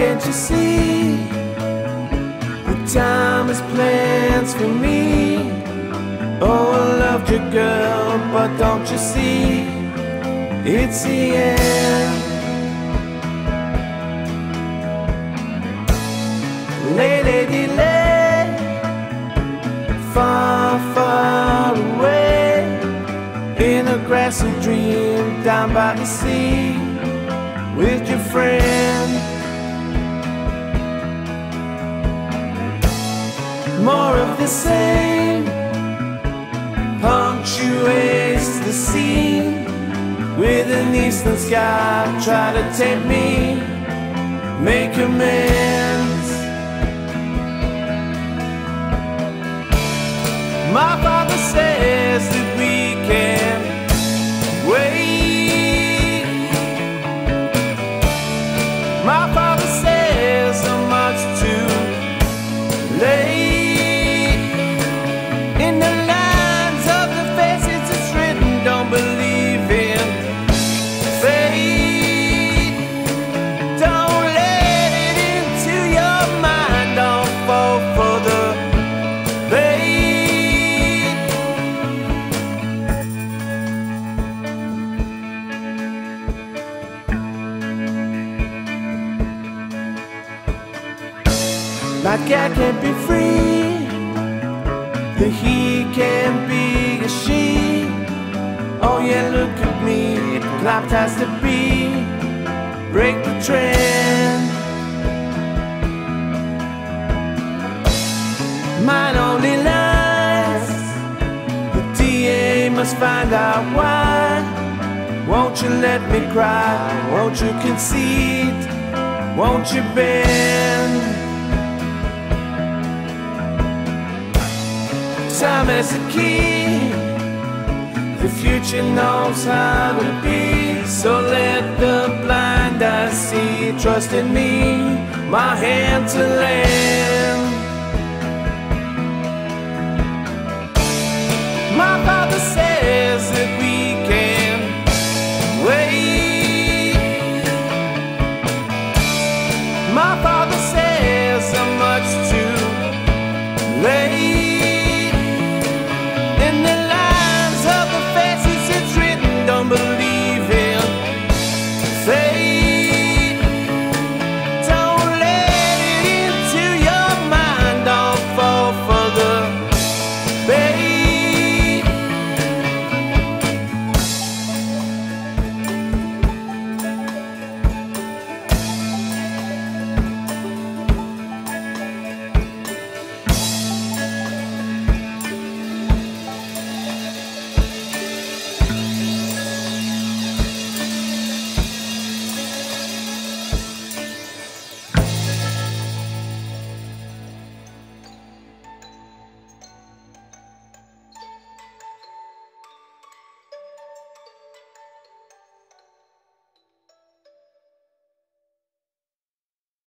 can't you see? The time has plans for me. Oh, I loved you, girl, but don't you see? It's the end. Lay, lay, far, far away in a grassy dream down by the sea with your friend. More of the same punctuates the scene with an eastern sky. Try to take me, make amends. My father says Like I can't be free, the he can't be a she. Oh yeah, look at me, clapped has to be, break the trend. Mine only lies, the DA must find out why. Won't you let me cry? Won't you concede? Won't you bend? is the key. The future knows how to be. So let the blind I see. Trust in me, my hand to lend. My father said.